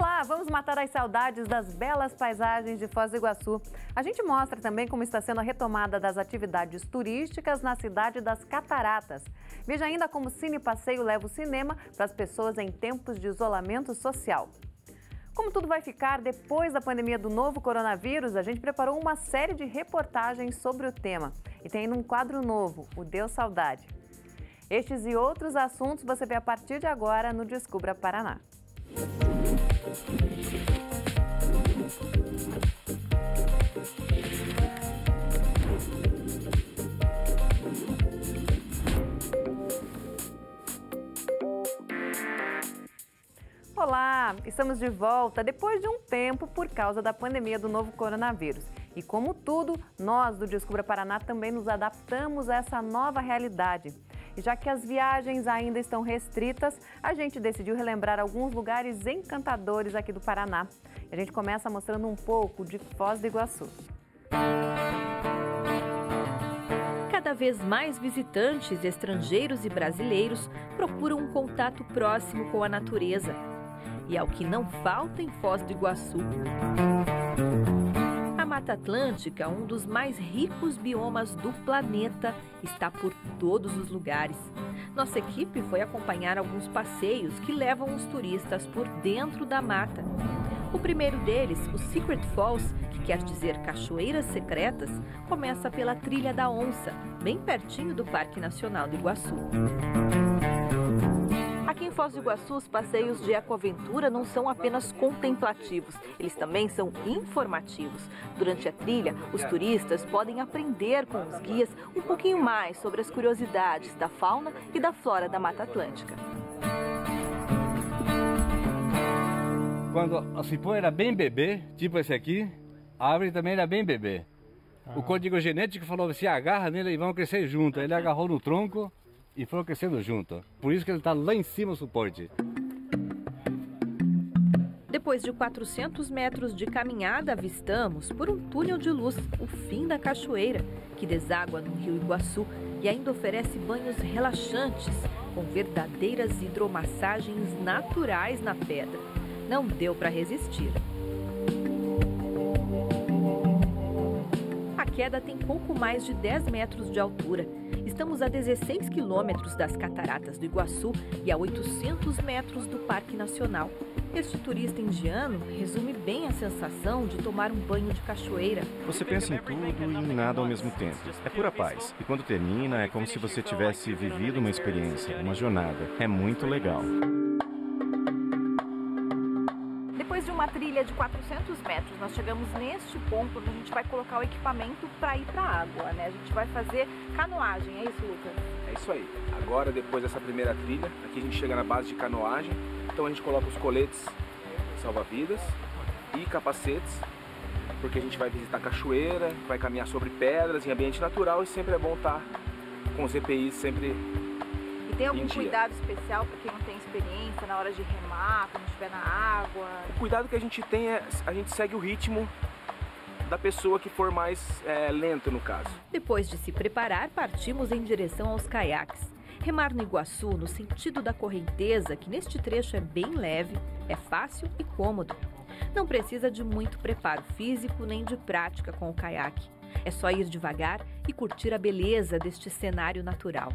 Olá, vamos matar as saudades das belas paisagens de Foz do Iguaçu. A gente mostra também como está sendo a retomada das atividades turísticas na cidade das Cataratas. Veja ainda como o Cine Passeio leva o cinema para as pessoas em tempos de isolamento social. Como tudo vai ficar depois da pandemia do novo coronavírus, a gente preparou uma série de reportagens sobre o tema. E tem ainda um quadro novo, o Deus Saudade. Estes e outros assuntos você vê a partir de agora no Descubra Paraná. Olá, estamos de volta depois de um tempo por causa da pandemia do novo coronavírus. E como tudo, nós do Descubra Paraná também nos adaptamos a essa nova realidade. Já que as viagens ainda estão restritas, a gente decidiu relembrar alguns lugares encantadores aqui do Paraná. A gente começa mostrando um pouco de Foz do Iguaçu. Cada vez mais visitantes, estrangeiros e brasileiros procuram um contato próximo com a natureza. E é o que não falta em Foz do Iguaçu. Mata Atlântica, um dos mais ricos biomas do planeta, está por todos os lugares. Nossa equipe foi acompanhar alguns passeios que levam os turistas por dentro da mata. O primeiro deles, o Secret Falls, que quer dizer Cachoeiras Secretas, começa pela Trilha da Onça, bem pertinho do Parque Nacional do Iguaçu. Aqui em Foz do Iguaçu, os passeios de ecoaventura não são apenas contemplativos, eles também são informativos. Durante a trilha, os turistas podem aprender com os guias um pouquinho mais sobre as curiosidades da fauna e da flora da Mata Atlântica. Quando a cipó era bem bebê, tipo esse aqui, a árvore também era bem bebê. O código genético falou assim, agarra nele e vão crescer junto. Ele agarrou no tronco e foram crescendo junto. Por isso que ele está lá em cima o suporte. Depois de 400 metros de caminhada, avistamos, por um túnel de luz, o fim da cachoeira, que deságua no rio Iguaçu e ainda oferece banhos relaxantes, com verdadeiras hidromassagens naturais na pedra. Não deu para resistir. Queda tem pouco mais de 10 metros de altura Estamos a 16 quilômetros das cataratas do Iguaçu e a 800 metros do Parque Nacional. Este turista indiano resume bem a sensação de tomar um banho de cachoeira. Você pensa em tudo e em nada ao mesmo tempo. É pura paz. E quando termina, é como se você tivesse vivido uma experiência, uma jornada. É muito legal. Trilha de 400 metros, nós chegamos neste ponto onde a gente vai colocar o equipamento para ir para a água, né? A gente vai fazer canoagem, é isso, Lucas? É isso aí. Agora, depois dessa primeira trilha, aqui a gente chega na base de canoagem. Então a gente coloca os coletes salva-vidas e capacetes, porque a gente vai visitar cachoeira, vai caminhar sobre pedras em ambiente natural e sempre é bom estar com os EPIs sempre e tem algum cuidado especial para quem não tem experiência na hora de remar, quando estiver na água? O cuidado que a gente tem é a gente segue o ritmo da pessoa que for mais é, lento no caso. Depois de se preparar, partimos em direção aos caiaques. Remar no Iguaçu, no sentido da correnteza, que neste trecho é bem leve, é fácil e cômodo. Não precisa de muito preparo físico nem de prática com o caiaque. É só ir devagar e curtir a beleza deste cenário natural.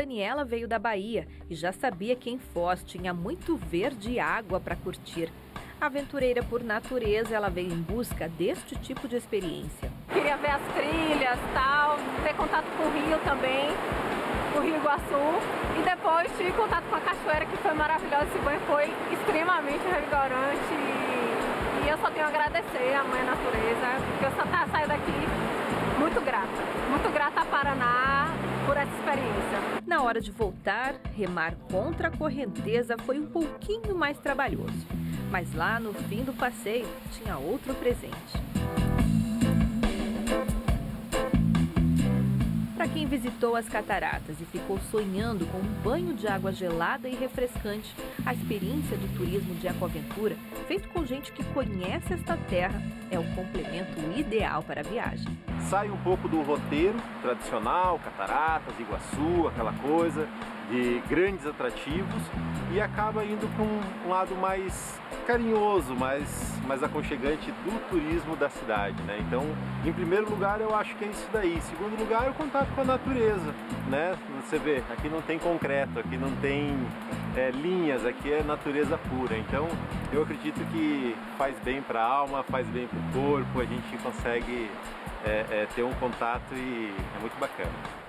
Daniela veio da Bahia e já sabia que em Foz tinha muito verde e água para curtir. Aventureira por natureza, ela veio em busca deste tipo de experiência. Queria ver as trilhas, tal, ter contato com o rio também, o Rio Iguaçu. E depois tive contato com a cachoeira, que foi maravilhosa. Esse banho foi extremamente revigorante. E, eu só tenho a agradecer à Mãe Natureza, porque eu só tá, saio daqui muito grata. Muito grata a Paraná. Hora de voltar, remar contra a correnteza foi um pouquinho mais trabalhoso. Mas lá no fim do passeio tinha outro presente. Quem visitou as cataratas e ficou sonhando com um banho de água gelada e refrescante, a experiência do turismo de aquaventura, feito com gente que conhece esta terra, é o complemento ideal para a viagem. Sai um pouco do roteiro tradicional, cataratas, Iguaçu, aquela coisa, de grandes atrativos e acaba indo para um, lado mais carinhoso, mais, mais aconchegante do turismo da cidade, né? Então, em primeiro lugar, eu acho que é isso daí. Em segundo lugar, o contato com a natureza, né? Você vê, aqui não tem concreto, aqui não tem é, linhas, aqui é natureza pura. Então, eu acredito que faz bem para a alma, faz bem para o corpo, a gente consegue é, é, ter um contato e é muito bacana.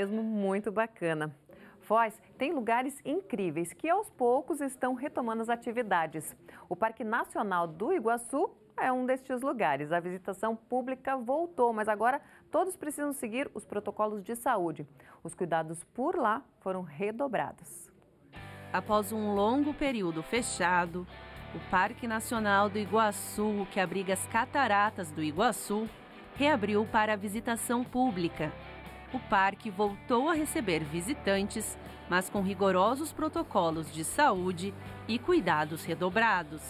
Mesmo muito bacana. Foz tem lugares incríveis que aos poucos estão retomando as atividades. O Parque Nacional do Iguaçu é um destes lugares. A visitação pública voltou, mas agora todos precisam seguir os protocolos de saúde. Os cuidados por lá foram redobrados. Após um longo período fechado, o Parque Nacional do Iguaçu, que abriga as cataratas do Iguaçu, reabriu para a visitação pública. O parque voltou a receber visitantes, mas com rigorosos protocolos de saúde e cuidados redobrados.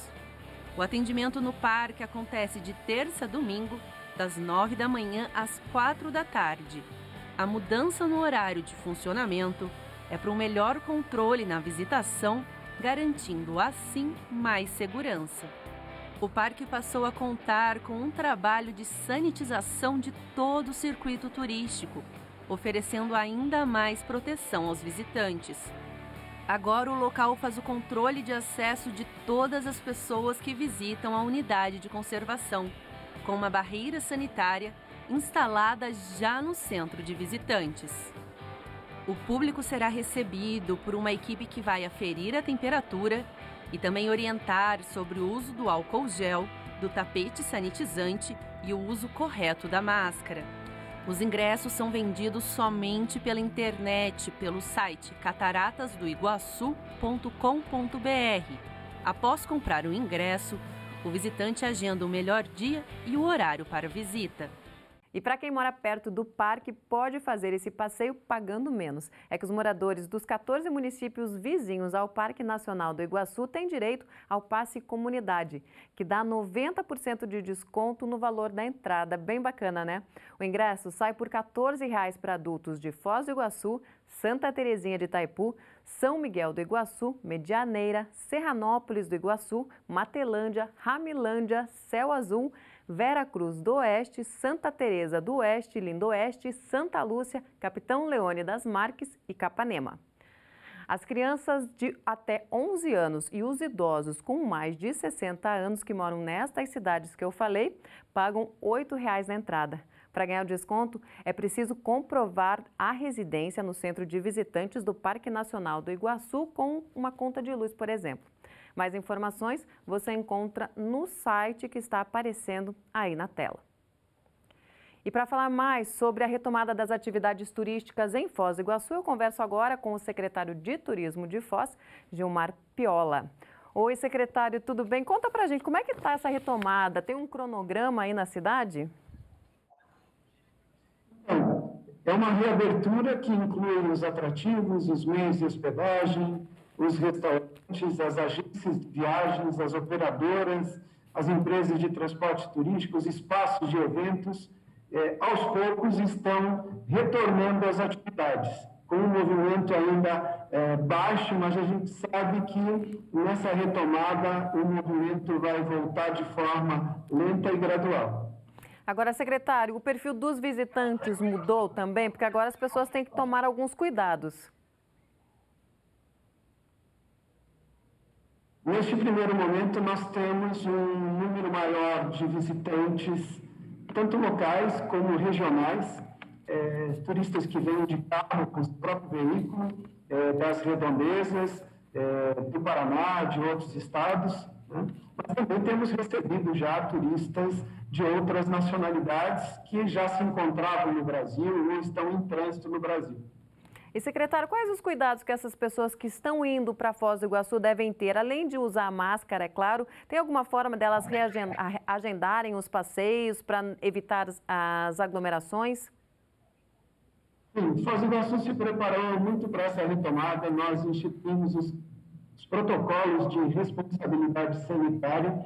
O atendimento no parque acontece de terça a domingo, das 9 da manhã às 4 da tarde. A mudança no horário de funcionamento é para um melhor controle na visitação, garantindo assim mais segurança. O parque passou a contar com um trabalho de sanitização de todo o circuito turístico, oferecendo ainda mais proteção aos visitantes. Agora o local faz o controle de acesso de todas as pessoas que visitam a unidade de conservação, com uma barreira sanitária instalada já no centro de visitantes. O público será recebido por uma equipe que vai aferir a temperatura e também orientar sobre o uso do álcool gel, do tapete sanitizante e o uso correto da máscara. Os ingressos são vendidos somente pela internet, pelo site cataratasdoiguaçu.com.br. Após comprar o ingresso, o visitante agenda o melhor dia e o horário para visita. E para quem mora perto do parque, pode fazer esse passeio pagando menos. É que os moradores dos 14 municípios vizinhos ao Parque Nacional do Iguaçu têm direito ao passe comunidade, que dá 90% de desconto no valor da entrada. Bem bacana, né? O ingresso sai por R$ 14 para adultos de Foz do Iguaçu, Santa Terezinha de Itaipu, São Miguel do Iguaçu, Medianeira, Serranópolis do Iguaçu, Matelândia, Ramilândia, Céu Azul, Vera Cruz do Oeste, Santa Teresa do Oeste, Lindoeste, Santa Lúcia, Capitão Leone das Marques e Capanema. As crianças de até 11 anos e os idosos com mais de 60 anos que moram nestas cidades que eu falei pagam R$ 8,00 na entrada. Para ganhar o desconto, é preciso comprovar a residência no centro de visitantes do Parque Nacional do Iguaçu com uma conta de luz, por exemplo. Mais informações você encontra no site que está aparecendo aí na tela. E para falar mais sobre a retomada das atividades turísticas em Foz do Iguaçu, eu converso agora com o secretário de Turismo de Foz, Gilmar Piola. Oi, secretário, tudo bem? Conta pra gente como é que está essa retomada. Tem um cronograma aí na cidade? É uma reabertura que inclui os atrativos, os meios de hospedagem, os restaurantes, as agências de viagens, as operadoras, as empresas de transporte turístico, os espaços de eventos, eh, aos poucos estão retornando às atividades, com um movimento ainda eh, baixo, mas a gente sabe que nessa retomada o movimento vai voltar de forma lenta e gradual. Agora, secretário, o perfil dos visitantes mudou também, porque agora as pessoas têm que tomar alguns cuidados. Neste primeiro momento, nós temos um número maior de visitantes, tanto locais como regionais, é, turistas que vêm de carro com o próprio veículo, é, das redondezas, é, do Paraná, de outros estados, né? mas também temos recebido já turistas de outras nacionalidades que já se encontravam no Brasil ou estão em trânsito no Brasil. E, secretário, quais os cuidados que essas pessoas que estão indo para Foz do Iguaçu devem ter? Além de usar máscara, é claro, tem alguma forma delas agendarem os passeios para evitar as aglomerações? Sim, Foz do Iguaçu se preparou muito para essa retomada. Nós instituímos os, os protocolos de responsabilidade sanitária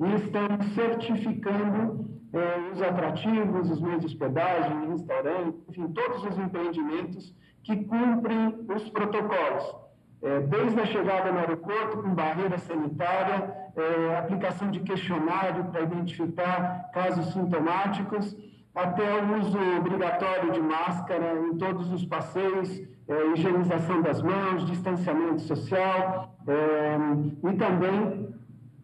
e estamos certificando eh, os atrativos, os meios de hospedagem, restaurantes, enfim, todos os empreendimentos que cumprem os protocolos. Eh, desde a chegada no aeroporto, com barreira sanitária, eh, aplicação de questionário para identificar casos sintomáticos, até o uso obrigatório de máscara em todos os passeios, é, higienização das mãos, distanciamento social é, e também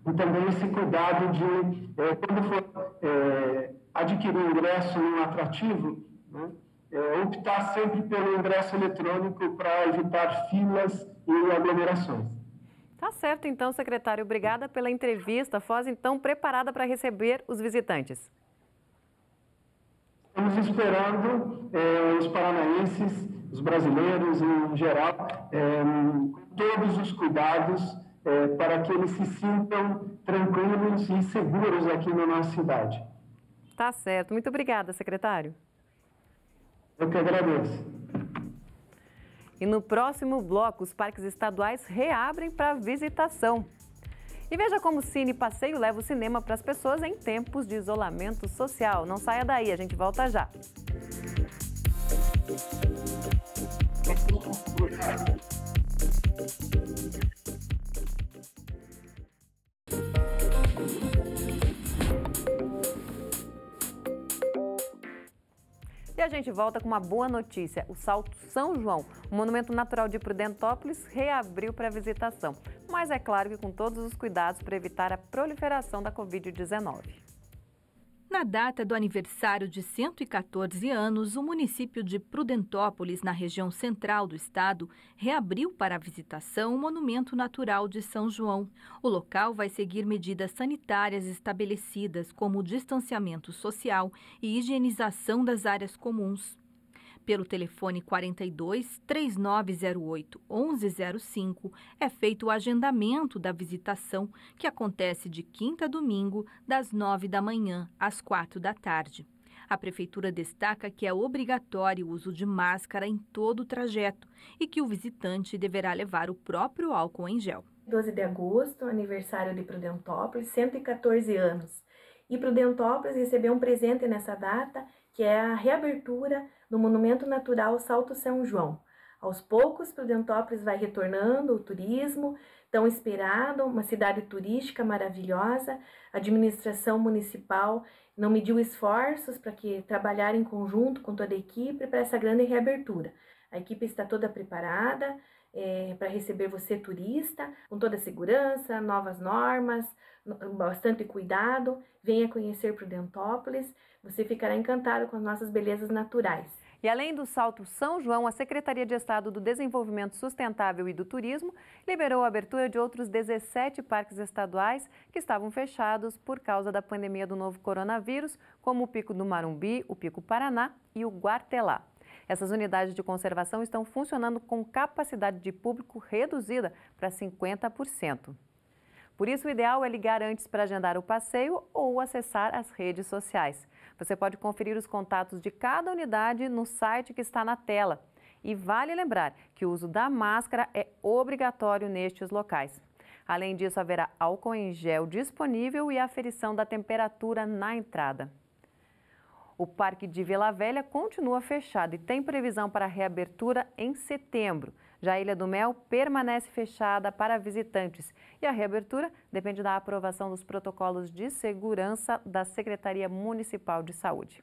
e também esse cuidado de é, quando for é, adquirir ingresso num atrativo, é, optar sempre pelo ingresso eletrônico para evitar filas e aglomerações. Tá certo, então, secretário. Obrigada pela entrevista. Foz, então, preparada para receber os visitantes. Estamos esperando eh, os paranaenses, os brasileiros em geral, eh, todos os cuidados eh, para que eles se sintam tranquilos e seguros aqui na nossa cidade. Tá certo. Muito obrigada, secretário. Eu que agradeço. E no próximo bloco, os parques estaduais reabrem para visitação. E veja como o Cine Passeio leva o cinema para as pessoas em tempos de isolamento social. Não saia daí, a gente volta já. A gente volta com uma boa notícia. O Salto São João, o monumento natural de Prudentópolis, reabriu para visitação. Mas é claro que com todos os cuidados para evitar a proliferação da Covid-19. Na data do aniversário de 114 anos, o município de Prudentópolis, na região central do estado, reabriu para a visitação o Monumento Natural de São João. O local vai seguir medidas sanitárias estabelecidas, como distanciamento social e higienização das áreas comuns pelo telefone 42 3908 1105 é feito o agendamento da visitação, que acontece de quinta a domingo, das 9 da manhã às 4 da tarde. A Prefeitura destaca que é obrigatório o uso de máscara em todo o trajeto e que o visitante deverá levar o próprio álcool em gel. 12 de agosto, aniversário de Prudentópolis, 114 anos. E Prudentópolis recebeu um presente nessa data, que é a reabertura no Monumento Natural Salto São João. Aos poucos, Prudentópolis vai retornando o turismo, tão esperado, uma cidade turística maravilhosa. A administração municipal não mediu esforços para que trabalhar em conjunto com toda a equipe para essa grande reabertura. A equipe está toda preparada é, para receber você turista, com toda a segurança, novas normas, bastante cuidado. Venha conhecer Prudentópolis, você ficará encantado com as nossas belezas naturais. E além do Salto São João, a Secretaria de Estado do Desenvolvimento Sustentável e do Turismo liberou a abertura de outros 17 parques estaduais que estavam fechados por causa da pandemia do novo coronavírus, como o Pico do Marumbi, o Pico Paraná e o Guartelá. Essas unidades de conservação estão funcionando com capacidade de público reduzida para 50%. Por isso, o ideal é ligar antes para agendar o passeio ou acessar as redes sociais. Você pode conferir os contatos de cada unidade no site que está na tela. E vale lembrar que o uso da máscara é obrigatório nestes locais. Além disso, haverá álcool em gel disponível e aferição da temperatura na entrada. O Parque de Vila Velha continua fechado e tem previsão para reabertura em setembro. Já a Ilha do Mel permanece fechada para visitantes e a reabertura depende da aprovação dos protocolos de segurança da Secretaria Municipal de Saúde.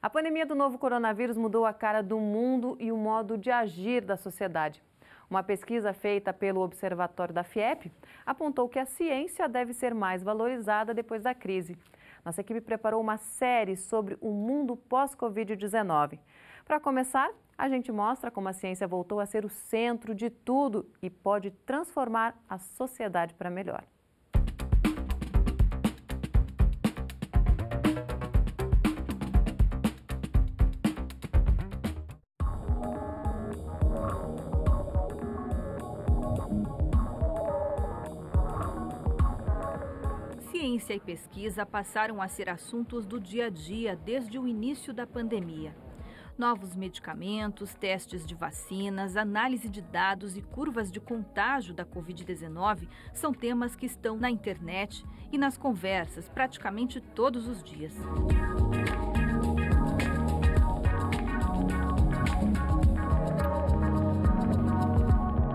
A pandemia do novo coronavírus mudou a cara do mundo e o modo de agir da sociedade. Uma pesquisa feita pelo Observatório da FIEP apontou que a ciência deve ser mais valorizada depois da crise. Nossa equipe preparou uma série sobre o mundo pós-Covid-19. Para começar, a gente mostra como a ciência voltou a ser o centro de tudo e pode transformar a sociedade para melhor. Ciência e pesquisa passaram a ser assuntos do dia a dia desde o início da pandemia. Novos medicamentos, testes de vacinas, análise de dados e curvas de contágio da Covid-19 são temas que estão na internet e nas conversas praticamente todos os dias.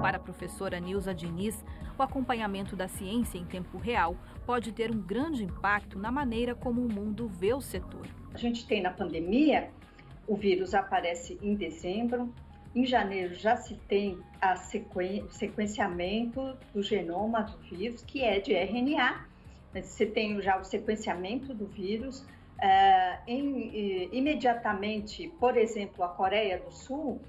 Para a professora Nilza Diniz, o acompanhamento da ciência em tempo real pode ter um grande impacto na maneira como o mundo vê o setor. A gente tem na pandemia o vírus aparece em dezembro. Em janeiro já se tem sequen o sequenciamento do genoma do vírus, que é de RNA. Você tem já o sequenciamento do vírus. Uh, em, imediatamente, por exemplo, a Coreia do Sul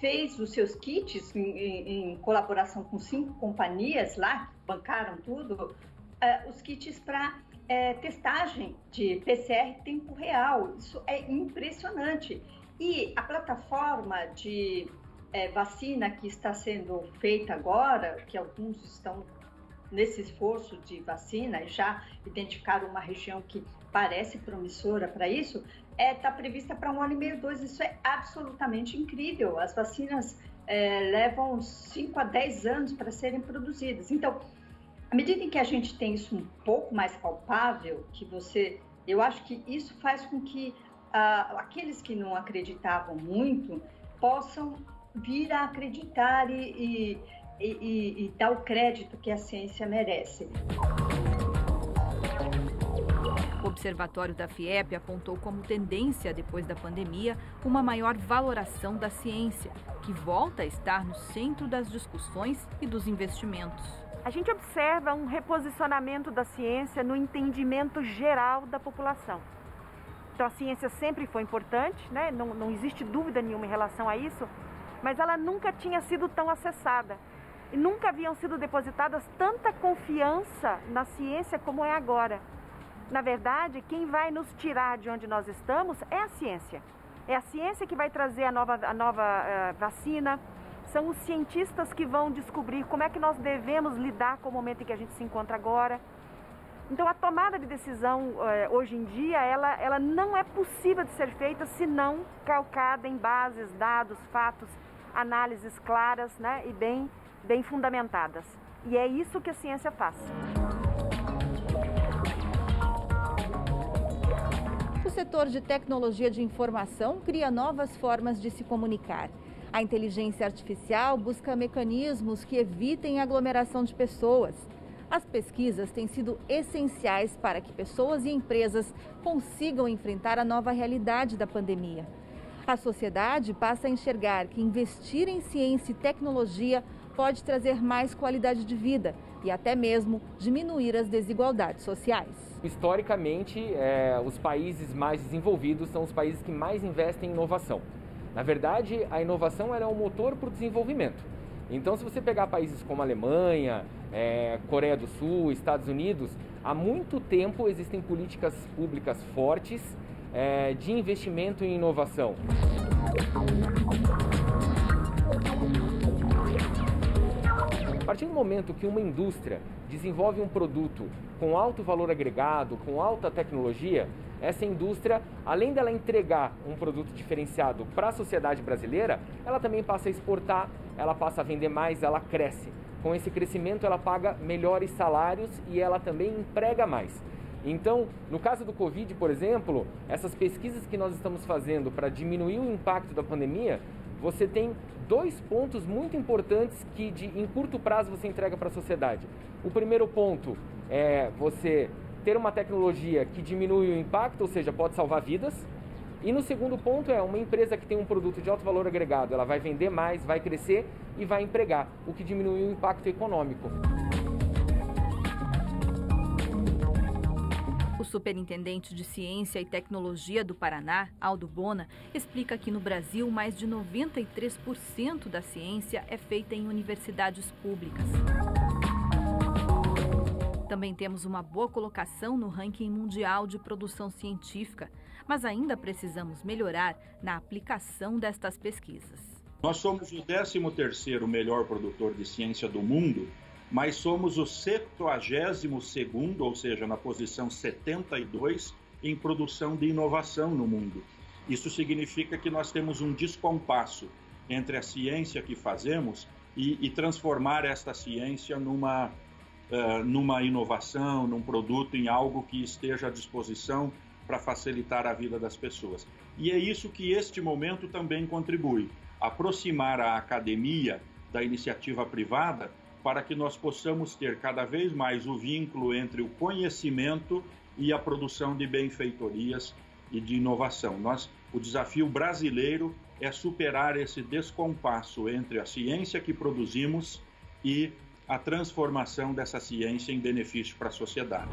fez os seus kits em, em, em colaboração com cinco companhias lá, bancaram tudo, uh, os kits para é, testagem de PCR em tempo real. Isso é impressionante. E a plataforma de é, vacina que está sendo feita agora, que alguns estão nesse esforço de vacina e já identificaram uma região que parece promissora para isso, está é, tá prevista para um ano e meio, dois. Isso é absolutamente incrível. As vacinas é, levam 5 a 10 anos para serem produzidas. Então, à medida em que a gente tem isso um pouco mais palpável, que você, eu acho que isso faz com que uh, aqueles que não acreditavam muito possam vir a acreditar e, e, e, e dar o crédito que a ciência merece. Observatório da FIEP apontou como tendência depois da pandemia uma maior valoração da ciência, que volta a estar no centro das discussões e dos investimentos a gente observa um reposicionamento da ciência no entendimento geral da população. Então a ciência sempre foi importante, né? não, não existe dúvida nenhuma em relação a isso, mas ela nunca tinha sido tão acessada. E nunca haviam sido depositadas tanta confiança na ciência como é agora. Na verdade, quem vai nos tirar de onde nós estamos é a ciência. É a ciência que vai trazer a nova, a nova uh, vacina, são os cientistas que vão descobrir como é que nós devemos lidar com o momento em que a gente se encontra agora. Então a tomada de decisão eh, hoje em dia, ela, ela não é possível de ser feita se não calcada em bases, dados, fatos, análises claras né, e bem, bem fundamentadas. E é isso que a ciência faz. O setor de tecnologia de informação cria novas formas de se comunicar. A inteligência artificial busca mecanismos que evitem a aglomeração de pessoas. As pesquisas têm sido essenciais para que pessoas e empresas consigam enfrentar a nova realidade da pandemia. A sociedade passa a enxergar que investir em ciência e tecnologia pode trazer mais qualidade de vida e até mesmo diminuir as desigualdades sociais. Historicamente, é, os países mais desenvolvidos são os países que mais investem em inovação. Na verdade, a inovação era o motor para o desenvolvimento. Então, se você pegar países como Alemanha, é, Coreia do Sul, Estados Unidos, há muito tempo existem políticas públicas fortes é, de investimento em inovação. Partir do momento que uma indústria desenvolve um produto com alto valor agregado, com alta tecnologia, essa indústria, além dela entregar um produto diferenciado para a sociedade brasileira, ela também passa a exportar, ela passa a vender mais, ela cresce. Com esse crescimento, ela paga melhores salários e ela também emprega mais. Então, no caso do Covid, por exemplo, essas pesquisas que nós estamos fazendo para diminuir o impacto da pandemia, você tem dois pontos muito importantes que de, em curto prazo você entrega para a sociedade. O primeiro ponto é você ter uma tecnologia que diminui o impacto, ou seja, pode salvar vidas. E no segundo ponto é uma empresa que tem um produto de alto valor agregado, ela vai vender mais, vai crescer e vai empregar, o que diminui o impacto econômico. Superintendente de Ciência e Tecnologia do Paraná, Aldo Bona, explica que no Brasil mais de 93% da ciência é feita em universidades públicas. Também temos uma boa colocação no ranking mundial de produção científica, mas ainda precisamos melhorar na aplicação destas pesquisas. Nós somos o 13º melhor produtor de ciência do mundo, mas somos o 72º, ou seja, na posição 72 em produção de inovação no mundo. Isso significa que nós temos um descompasso entre a ciência que fazemos e, e transformar esta ciência numa, uh, numa inovação, num produto, em algo que esteja à disposição para facilitar a vida das pessoas. E é isso que este momento também contribui aproximar a academia da iniciativa privada para que nós possamos ter cada vez mais o vínculo entre o conhecimento e a produção de benfeitorias e de inovação. Nós, o desafio brasileiro é superar esse descompasso entre a ciência que produzimos e a transformação dessa ciência em benefício para a sociedade.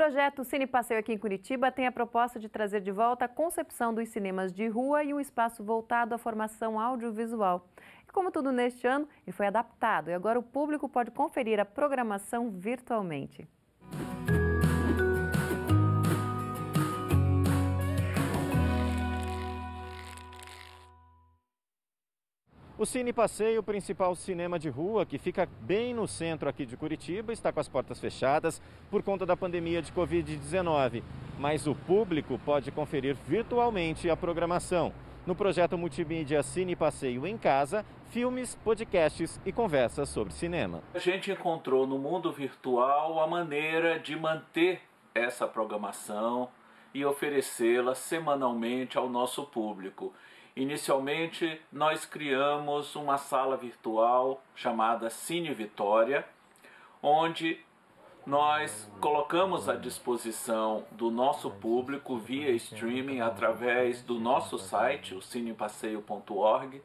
Projeto Cine Passeio aqui em Curitiba tem a proposta de trazer de volta a concepção dos cinemas de rua e um espaço voltado à formação audiovisual. E como tudo neste ano, ele foi adaptado e agora o público pode conferir a programação virtualmente. O Cine Passeio, o principal cinema de rua, que fica bem no centro aqui de Curitiba, está com as portas fechadas por conta da pandemia de Covid-19. Mas o público pode conferir virtualmente a programação. No projeto multimídia Cine Passeio em Casa, filmes, podcasts e conversas sobre cinema. A gente encontrou no mundo virtual a maneira de manter essa programação e oferecê-la semanalmente ao nosso público. Inicialmente, nós criamos uma sala virtual chamada Cine Vitória, onde nós colocamos à disposição do nosso público via streaming através do nosso site, o cinepasseio.org,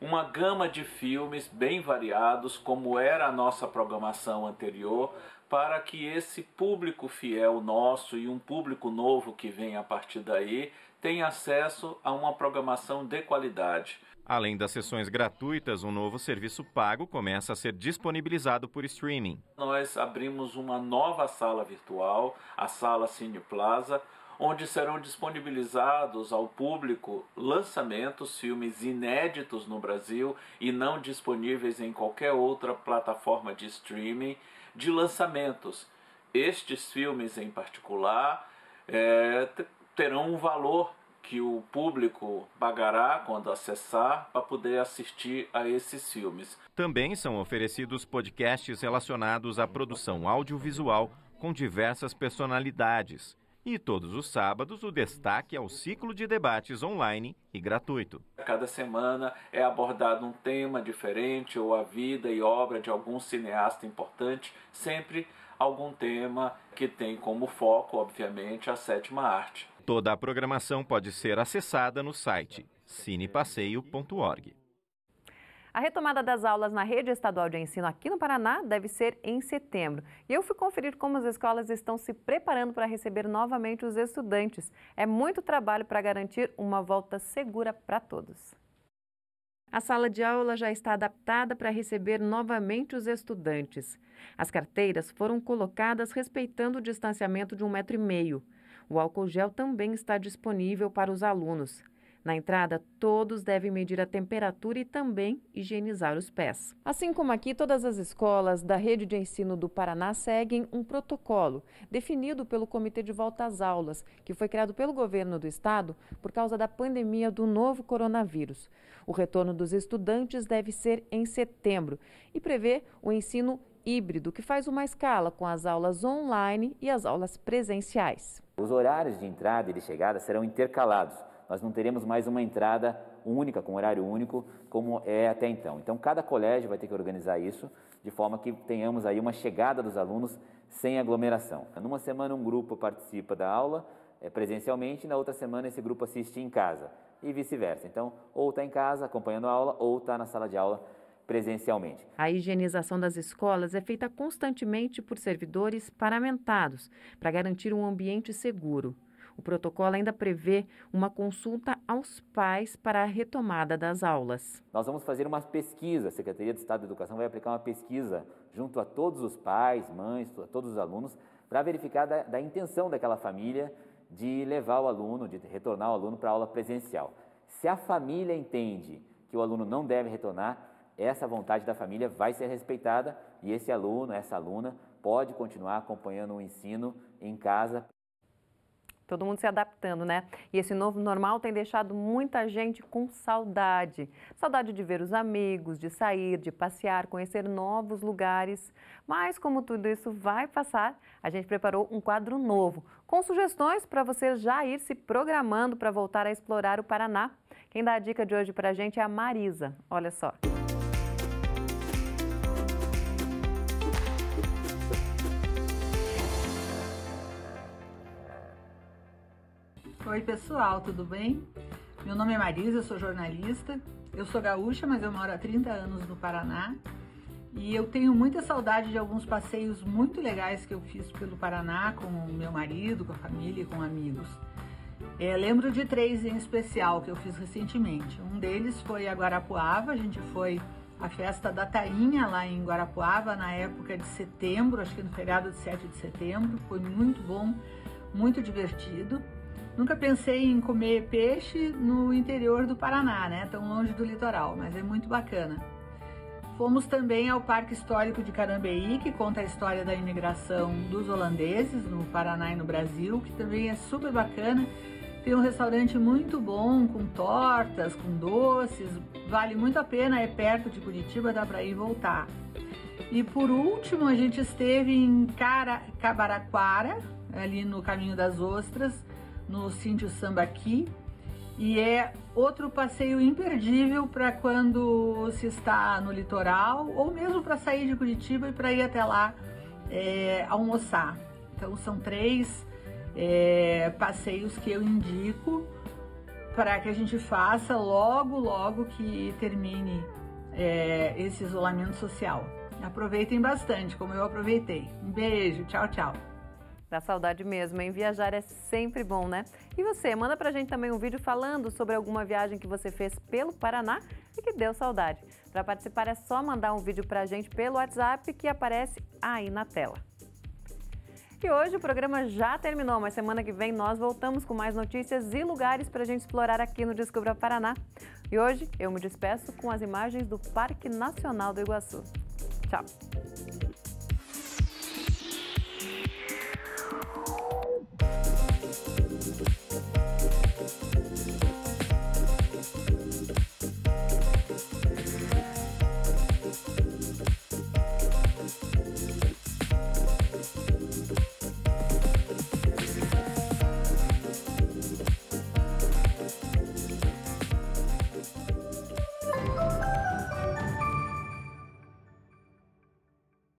uma gama de filmes bem variados, como era a nossa programação anterior, para que esse público fiel nosso e um público novo que vem a partir daí tem acesso a uma programação de qualidade. Além das sessões gratuitas, um novo serviço pago começa a ser disponibilizado por streaming. Nós abrimos uma nova sala virtual, a Sala Cine Plaza, onde serão disponibilizados ao público lançamentos, filmes inéditos no Brasil e não disponíveis em qualquer outra plataforma de streaming de lançamentos. Estes filmes em particular é, terão um valor que o público pagará quando acessar para poder assistir a esses filmes. Também são oferecidos podcasts relacionados à produção audiovisual com diversas personalidades. E todos os sábados o destaque é o ciclo de debates online e gratuito. Cada semana é abordado um tema diferente ou a vida e obra de algum cineasta importante, sempre algum tema que tem como foco, obviamente, a sétima arte. Toda a programação pode ser acessada no site cinepasseio.org. A retomada das aulas na rede estadual de ensino aqui no Paraná deve ser em setembro. E eu fui conferir como as escolas estão se preparando para receber novamente os estudantes. É muito trabalho para garantir uma volta segura para todos. A sala de aula já está adaptada para receber novamente os estudantes. As carteiras foram colocadas respeitando o distanciamento de um metro e meio. O álcool gel também está disponível para os alunos. Na entrada, todos devem medir a temperatura e também higienizar os pés. Assim como aqui, todas as escolas da rede de ensino do Paraná seguem um protocolo definido pelo Comitê de Volta às Aulas, que foi criado pelo governo do estado por causa da pandemia do novo coronavírus. O retorno dos estudantes deve ser em setembro e prevê o ensino híbrido, que faz uma escala com as aulas online e as aulas presenciais. Os horários de entrada e de chegada serão intercalados. Nós não teremos mais uma entrada única, com horário único, como é até então. Então, cada colégio vai ter que organizar isso de forma que tenhamos aí uma chegada dos alunos sem aglomeração. Numa semana, um grupo participa da aula é, presencialmente, na outra semana, esse grupo assiste em casa e vice-versa. Então, ou está em casa acompanhando a aula, ou está na sala de aula presencialmente. A higienização das escolas é feita constantemente por servidores paramentados para garantir um ambiente seguro. O protocolo ainda prevê uma consulta aos pais para a retomada das aulas. Nós vamos fazer uma pesquisa, a Secretaria de Estado de Educação vai aplicar uma pesquisa junto a todos os pais, mães, a todos os alunos, para verificar da, da intenção daquela família de levar o aluno, de retornar o aluno para a aula presencial. Se a família entende que o aluno não deve retornar, essa vontade da família vai ser respeitada e esse aluno, essa aluna, pode continuar acompanhando o ensino em casa. Todo mundo se adaptando, né? E esse novo normal tem deixado muita gente com saudade. Saudade de ver os amigos, de sair, de passear, conhecer novos lugares. Mas como tudo isso vai passar, a gente preparou um quadro novo, com sugestões para você já ir se programando para voltar a explorar o Paraná. Quem dá a dica de hoje para a gente é a Marisa. Olha só. Oi, pessoal, tudo bem? Meu nome é Marisa, eu sou jornalista. Eu sou gaúcha, mas eu moro há 30 anos no Paraná. E eu tenho muita saudade de alguns passeios muito legais que eu fiz pelo Paraná com o meu marido, com a família e com amigos. É, lembro de três em especial que eu fiz recentemente. Um deles foi a Guarapuava, a gente foi à festa da Tainha lá em Guarapuava na época de setembro, acho que no feriado de 7 de setembro. Foi muito bom, muito divertido. Nunca pensei em comer peixe no interior do Paraná, né? Tão longe do litoral, mas é muito bacana. Fomos também ao Parque Histórico de Carambeí, que conta a história da imigração dos holandeses no Paraná e no Brasil, que também é super bacana. Tem um restaurante muito bom, com tortas, com doces, vale muito a pena, é perto de Curitiba, dá para ir e voltar. E por último, a gente esteve em Cara, Cabaraquara, ali no Caminho das Ostras, no Sítio Sambaqui e é outro passeio imperdível para quando se está no litoral ou mesmo para sair de Curitiba e para ir até lá é, almoçar. Então são três é, passeios que eu indico para que a gente faça logo, logo que termine é, esse isolamento social. Aproveitem bastante, como eu aproveitei. Um beijo, tchau, tchau. Dá saudade mesmo, hein? Viajar é sempre bom, né? E você, manda pra gente também um vídeo falando sobre alguma viagem que você fez pelo Paraná e que deu saudade. Para participar é só mandar um vídeo pra gente pelo WhatsApp que aparece aí na tela. E hoje o programa já terminou, mas semana que vem nós voltamos com mais notícias e lugares para a gente explorar aqui no Descubra Paraná. E hoje eu me despeço com as imagens do Parque Nacional do Iguaçu. Tchau!